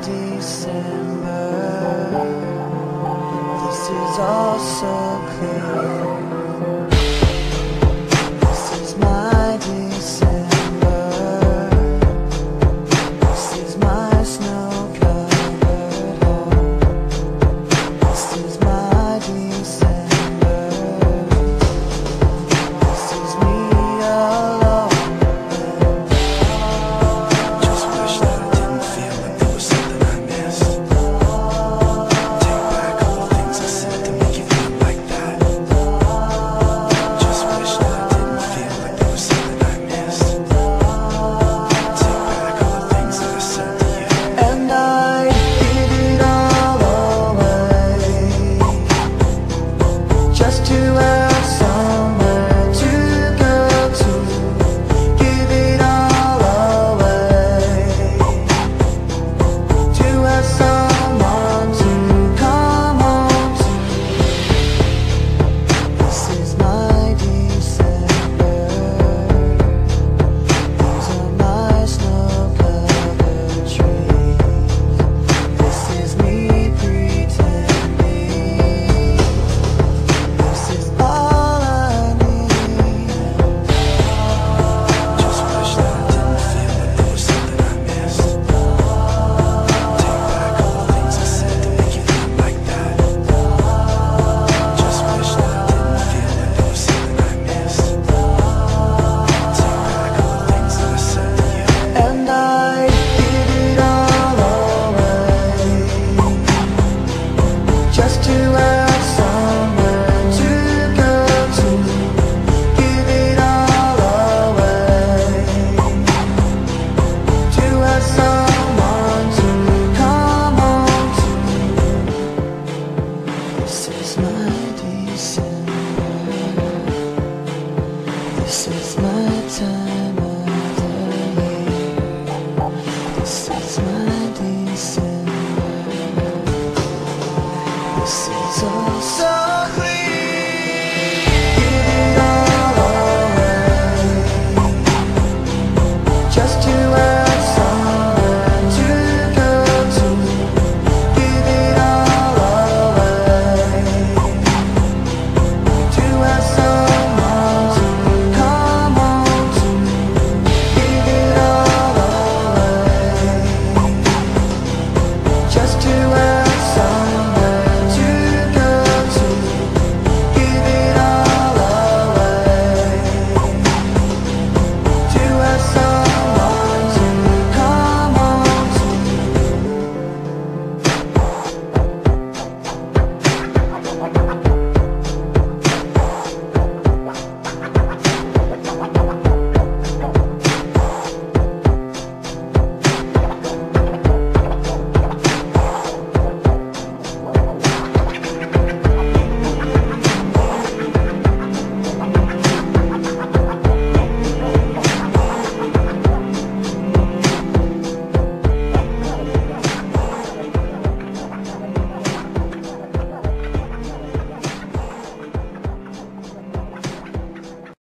December. This is all so clear. 底线。